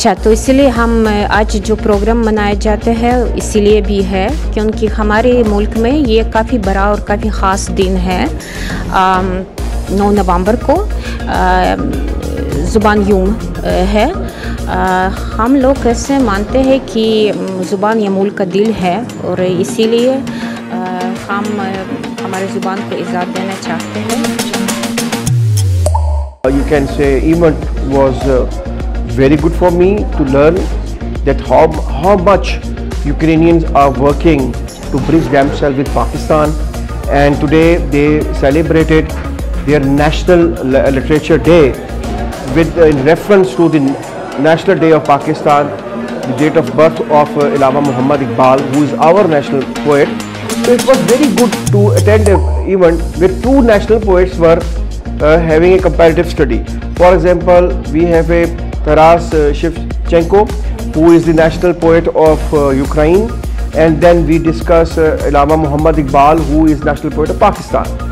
अच्छा तो इसलिए हम आज जो प्रोग्राम मनाए जाते हैं इसीलिए भी है क्योंकि हमारे मुल्क में ये काफ़ी बड़ा और काफ़ी ख़ास दिन है 9 नवंबर को ज़ुबान यूम है। अ, हम लोग ऐसे मानते हैं कि ज़ुबान ये मुल्क का दिल है और इसीलिए हम हमारे ज़ुबान को इज़्ज़त देना चाहते हैं। Uh, very good for me to learn that how how much Ukrainians are working to bridge themselves with Pakistan and today they celebrated their national literature day with uh, in reference to the national day of Pakistan the date of birth of uh, Allama Muhammad Iqbal who is our national poet so it was very good to attend an event where two national poets were uh, having a comparative study. For example, we have a Taras uh, Shevchenko, who is the national poet of uh, Ukraine, and then we discuss uh, Allama Muhammad Iqbal, who is national poet of Pakistan.